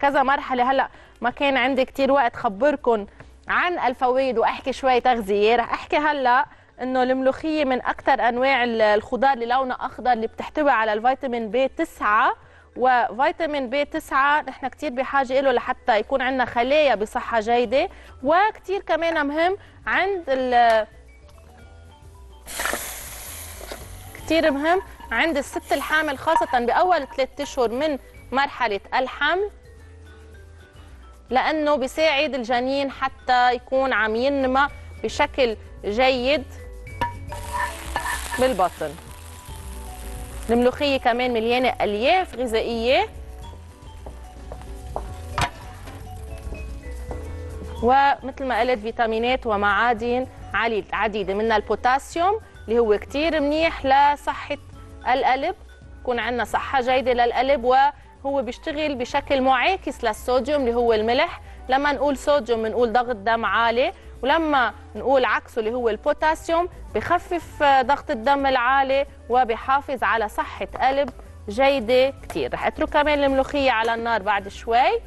كذا مرحلة. هلا ما كان عندي كتير وقت خبركم عن الفوائد وأحكي شوي تغذية. رح أحكي هلا إنه الملوخية من أكثر أنواع ال- الخضار اللي لونها أخضر اللي بتحتوي على الفيتامين بي 9 وفيتامين بي 9 نحن كثير بحاجة له لحتى يكون عندنا خلايا بصحة جيدة. وكثير كمان مهم عند ال كثير مهم عند الست الحامل خاصة بأول ثلاثة أشهر من مرحلة الحمل. لأنه بيساعد الجنين حتى يكون عم ينمى بشكل جيد بالبطن. الملوخية كمان مليانة ألياف غذائية. ومثل ما قلت فيتامينات ومعادن عديد- عديدة منها البوتاسيوم اللي هو كتير منيح لصحة القلب. يكون عندنا صحة جيدة للقلب وهو بيشتغل بشكل معاكس للصوديوم اللي هو الملح. لما نقول صوديوم بنقول ضغط دم عالي ولما نقول عكسه اللي هو البوتاسيوم بخفف آه، ضغط الدم العالي وبحافظ على صحة قلب جيدة كتير. رح اترك كمان الملوخية على النار بعد شوي.